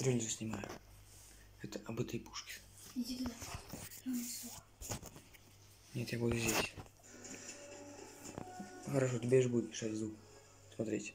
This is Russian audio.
Рельсу снимаю. Это об этой Иди туда. Нет, я буду здесь. Хорошо, тебе же будет мешать зуб. Смотрите.